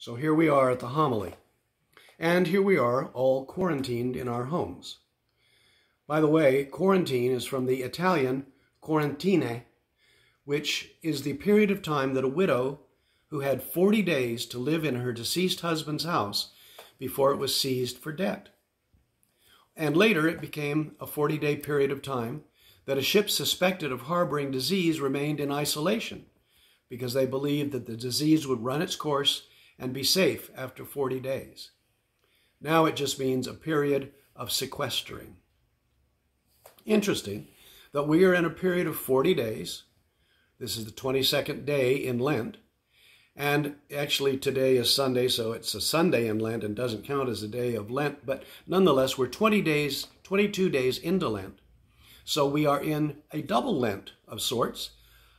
So here we are at the homily. And here we are, all quarantined in our homes. By the way, quarantine is from the Italian quarantine, which is the period of time that a widow who had 40 days to live in her deceased husband's house before it was seized for debt. And later it became a 40 day period of time that a ship suspected of harboring disease remained in isolation because they believed that the disease would run its course and be safe after 40 days. Now it just means a period of sequestering. Interesting that we are in a period of 40 days. This is the 22nd day in Lent. And actually, today is Sunday, so it's a Sunday in Lent and doesn't count as a day of Lent. But nonetheless, we're 20 days, 22 days into Lent. So we are in a double Lent of sorts,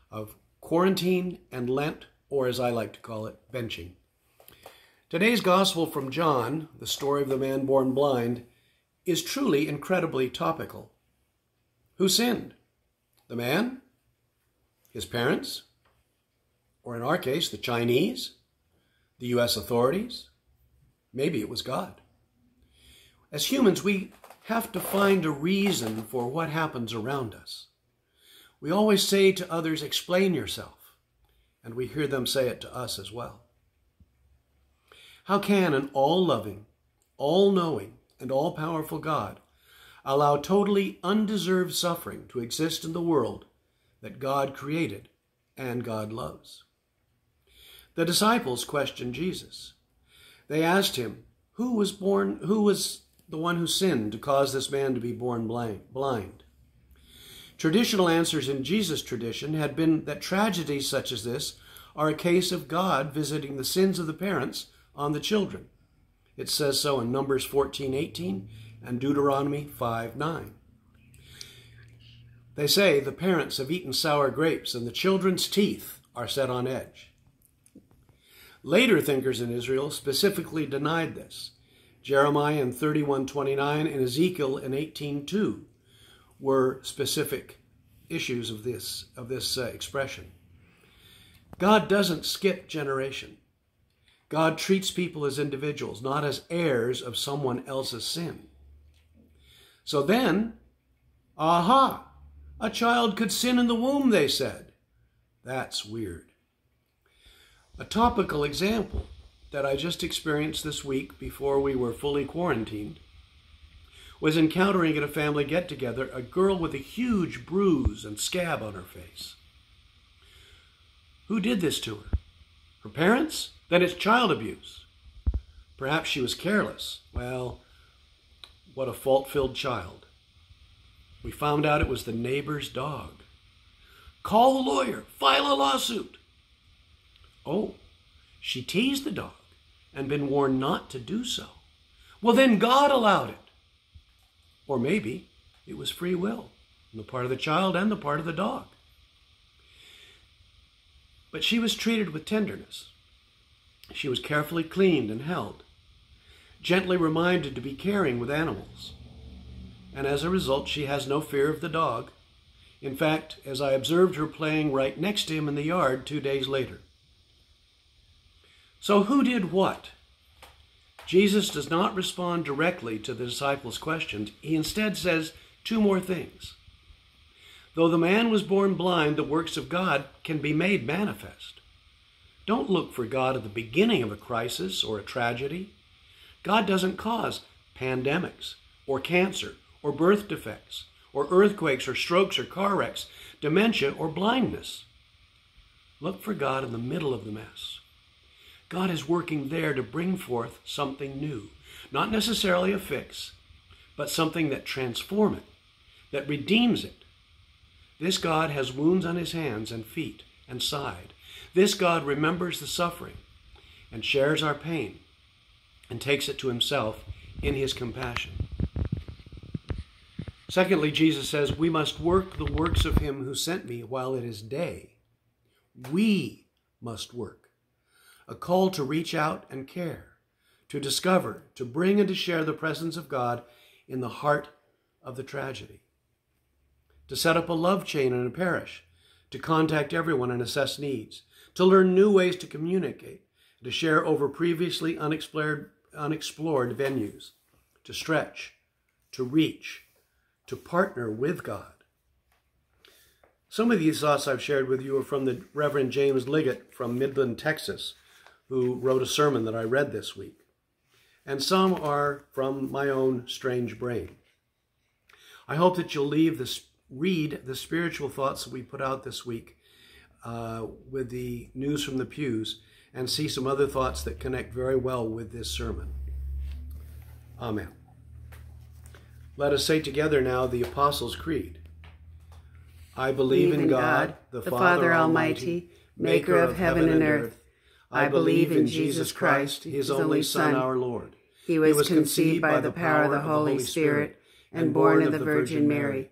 of quarantine and Lent, or as I like to call it, benching. Today's gospel from John, the story of the man born blind, is truly incredibly topical. Who sinned? The man? His parents? Or in our case, the Chinese? The U.S. authorities? Maybe it was God. As humans, we have to find a reason for what happens around us. We always say to others, explain yourself, and we hear them say it to us as well. How can an all loving, all knowing, and all powerful God allow totally undeserved suffering to exist in the world that God created and God loves? The disciples questioned Jesus. They asked him, Who was born, who was the one who sinned to cause this man to be born blind? Traditional answers in Jesus' tradition had been that tragedies such as this are a case of God visiting the sins of the parents on the children. It says so in Numbers 14, 18 and Deuteronomy 5, 9. They say the parents have eaten sour grapes and the children's teeth are set on edge. Later thinkers in Israel specifically denied this. Jeremiah in 31:29 and Ezekiel in 18:2 were specific issues of this of this uh, expression. God doesn't skip generation. God treats people as individuals, not as heirs of someone else's sin. So then, aha, a child could sin in the womb, they said. That's weird. A topical example that I just experienced this week before we were fully quarantined was encountering at a family get together a girl with a huge bruise and scab on her face. Who did this to her? Her parents? Then it's child abuse. Perhaps she was careless. Well, what a fault filled child. We found out it was the neighbor's dog. Call a lawyer, file a lawsuit. Oh, she teased the dog and been warned not to do so. Well, then God allowed it. Or maybe it was free will on the part of the child and the part of the dog. But she was treated with tenderness. She was carefully cleaned and held, gently reminded to be caring with animals. And as a result, she has no fear of the dog. In fact, as I observed her playing right next to him in the yard two days later. So, who did what? Jesus does not respond directly to the disciples' questions. He instead says two more things. Though the man was born blind, the works of God can be made manifest. Don't look for God at the beginning of a crisis or a tragedy. God doesn't cause pandemics or cancer or birth defects or earthquakes or strokes or car wrecks, dementia or blindness. Look for God in the middle of the mess. God is working there to bring forth something new, not necessarily a fix, but something that transforms it, that redeems it. This God has wounds on his hands and feet and side, this God remembers the suffering and shares our pain and takes it to himself in his compassion. Secondly, Jesus says, We must work the works of him who sent me while it is day. We must work. A call to reach out and care, to discover, to bring and to share the presence of God in the heart of the tragedy. To set up a love chain in a parish, to contact everyone and assess needs, to learn new ways to communicate, to share over previously unexplored, unexplored venues, to stretch, to reach, to partner with God. Some of these thoughts I've shared with you are from the Reverend James Liggett from Midland, Texas, who wrote a sermon that I read this week. And some are from my own strange brain. I hope that you'll leave this, read the spiritual thoughts that we put out this week uh, with the news from the pews and see some other thoughts that connect very well with this sermon. Amen. Let us say together now the Apostles' Creed. I believe in God, the Father Almighty, maker of heaven and earth. I believe in Jesus Christ, his only Son, our Lord. He was conceived by the power of the Holy Spirit and born of the Virgin Mary.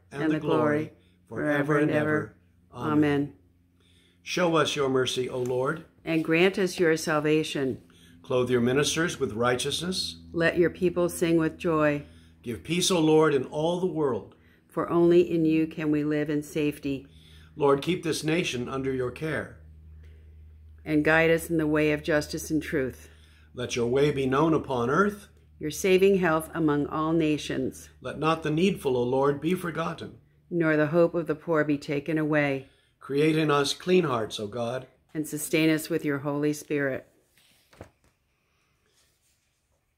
and the glory, forever and ever. Amen. Show us your mercy, O Lord. And grant us your salvation. Clothe your ministers with righteousness. Let your people sing with joy. Give peace, O Lord, in all the world. For only in you can we live in safety. Lord, keep this nation under your care. And guide us in the way of justice and truth. Let your way be known upon earth. Your saving health among all nations. Let not the needful, O Lord, be forgotten. Nor the hope of the poor be taken away. Create in us clean hearts, O God. And sustain us with your Holy Spirit.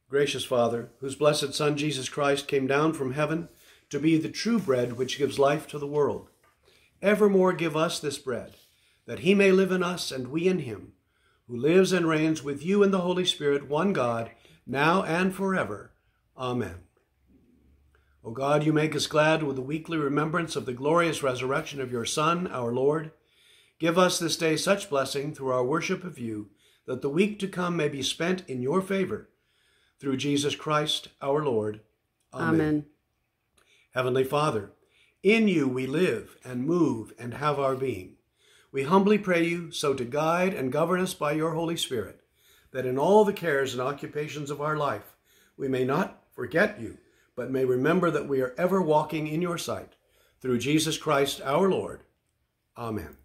Gracious Father, whose blessed Son Jesus Christ came down from heaven to be the true bread which gives life to the world, evermore give us this bread, that he may live in us and we in him, who lives and reigns with you in the Holy Spirit, one God, now and forever. Amen. O God, you make us glad with the weekly remembrance of the glorious resurrection of your Son, our Lord. Give us this day such blessing through our worship of you, that the week to come may be spent in your favor through Jesus Christ our Lord. Amen. Amen. Heavenly Father, in you we live and move and have our being. We humbly pray you so to guide and govern us by your Holy Spirit, that in all the cares and occupations of our life we may not forget you, but may remember that we are ever walking in your sight. Through Jesus Christ our Lord. Amen.